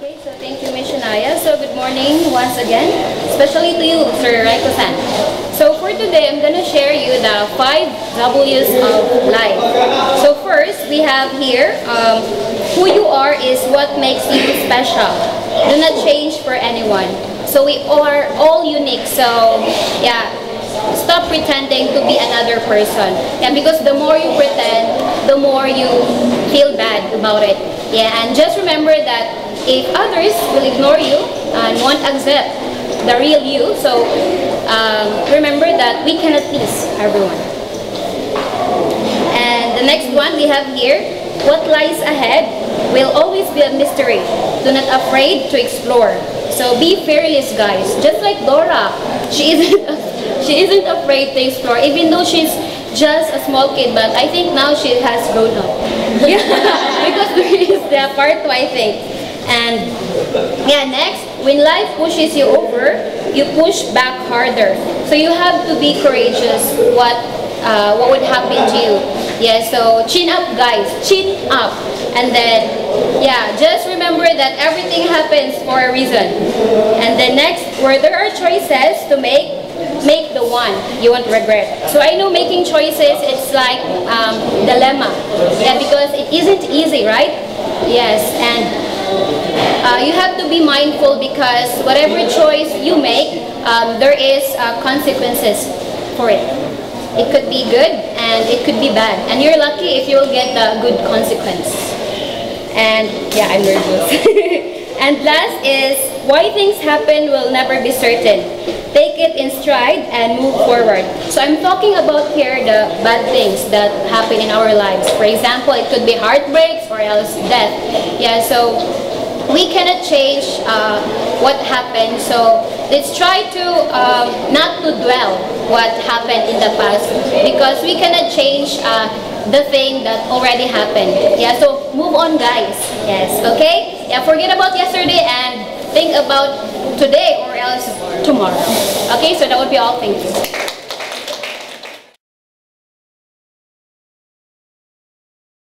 Okay, so thank you, Ms. Shania. So good morning once again, especially to you, Sir Raiko-san. So for today, I'm gonna share you the five W's of life. So first, we have here, um, who you are is what makes you special. Do not change for anyone. So we are all unique. So yeah, stop pretending to be another person. Yeah, because the more you pretend, the more you feel bad about it. Yeah, and just remember that if others will ignore you and won't accept the real you, so um, remember that we cannot please everyone. And the next one we have here, what lies ahead will always be a mystery. Do not afraid to explore. So be fearless, guys. Just like Dora, she isn't she isn't afraid to explore, even though she's just a small kid. But I think now she has grown up. Yeah, because there is the part two, I think. And yeah, next, when life pushes you over, you push back harder. So you have to be courageous. What uh, what would happen to you? Yeah, so chin up, guys. Chin up. And then, yeah, just remember that everything happens for a reason. And then next, where there are choices to make, make the one you won't regret. So I know making choices, it's like um, dilemma. Yeah, because it isn't easy, right? Yes, and uh, you have to be mindful because whatever choice you make, um, there is uh, consequences for it. It could be good and it could be bad. And you're lucky if you'll get the good consequence. And yeah, I'm nervous. and last is why things happen will never be certain. Take it in stride and move forward. So I'm talking about here the bad things that happen in our lives. For example, it could be heartbreaks or else death. Yeah, so we cannot change uh, what happened. So let's try to um, not to dwell what happened in the past because we cannot change uh, the thing that already happened. Yeah, so move on guys. Yes, okay? Yeah, forget about yesterday and think about today or else tomorrow. Okay, so that would be all. Thank you.